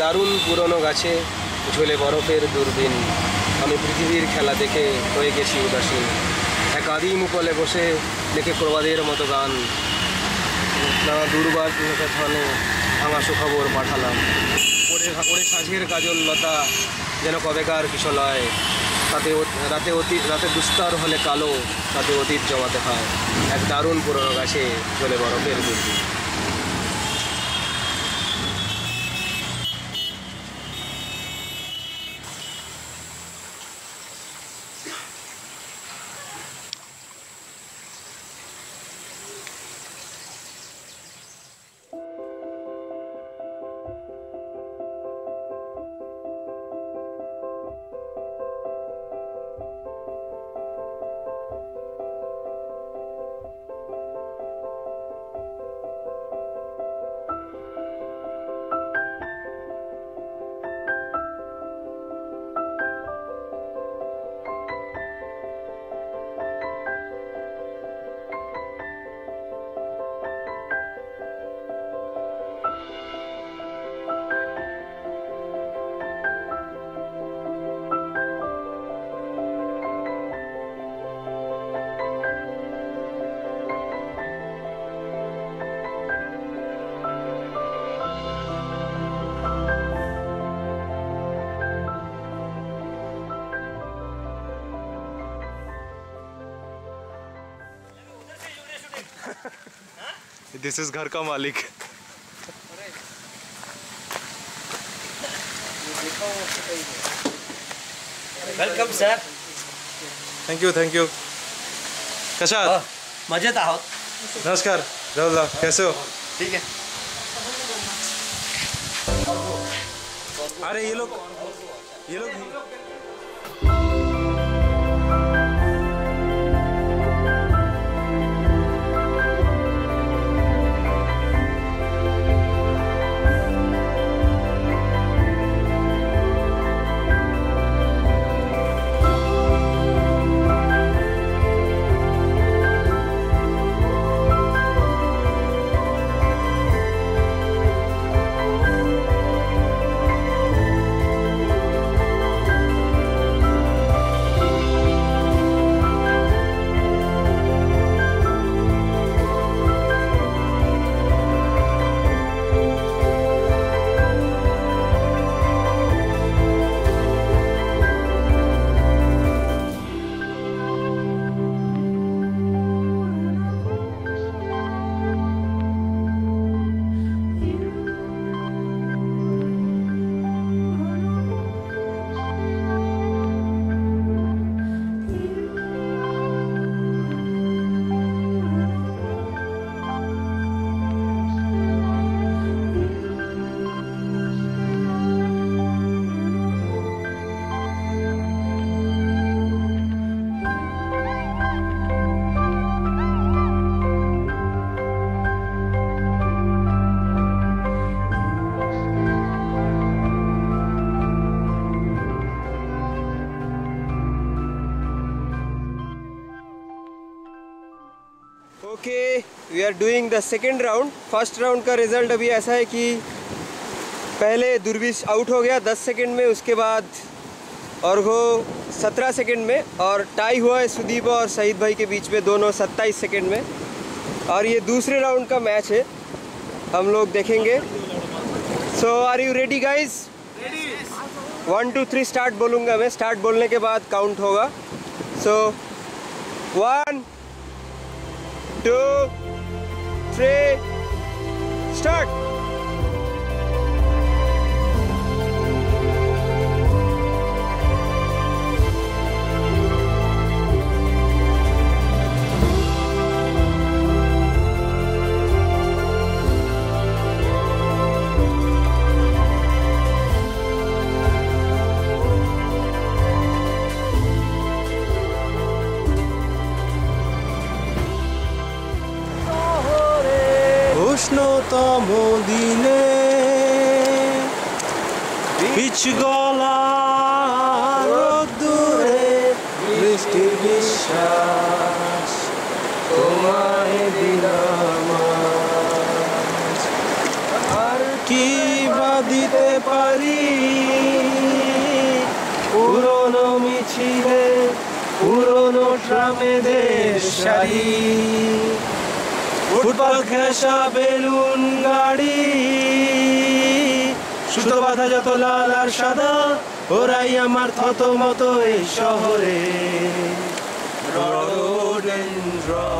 দারুণ পুরনো গাছে ঝোলে বরফের দূরবীন। আমি পৃথিবীর খেলা দেখে হয়ে গেছি উদাসীন। এক আদিম উপলে বসে দেখে প্রবাদের মতো গান। নানা দুর্বার ধনে ভাঙা সুখবর পাঠালাম। ওরে ওরে সাঝের কাজল লতা যেন কবেকার কিশলয় তাতে রাতে অতি রাতে দুস্তার হলে কালো, তাতে অতীত জমাতে হয়। এক দারুণ পুরনো গাছে চলে বরফের দুর্বীন। दिस इज़ घर का मालिक. वेलकम सर थँक्यू थँक्यू कशा आहात मजेत आहोत. नमस्कार. राहुल कैसे हो? ठीक है. अरे ये लोग ये लोग okay we are doing the second round first round का रिज़ल्ट अभी ऐसा है कि पहले दुर्विश आउट हो गया 10 सेकेंड में, उसके बाद और वो 17 सेकेंड में, और टाई हुआ है सुदीप और शहीद भाई के बीच में दोनों 27 सेकेंड में। और ये दूसरे राउंड का मैच है, हम लोग देखेंगे। So are you ready guys one two three start बोलूँगा मैं। स्टार्ट बोलने के बाद काउंट होगा। So one two, three, start. উষ্ণতম দিনে পিচ গলা রোদ্দুরে বৃষ্টি বিশ্বাস তোমায় দিলাম আর কি বা দিতে পারি? পুরনো মিছিলে, পুরনো ট্রামেদের সারি ফুটবল খেসা, বেলুন, গাড়ি। সুতো বাঁধা যত লাল আর সাদা, ওরাই আমার থত মতো এই শহরে। রডোডেন্ড্রন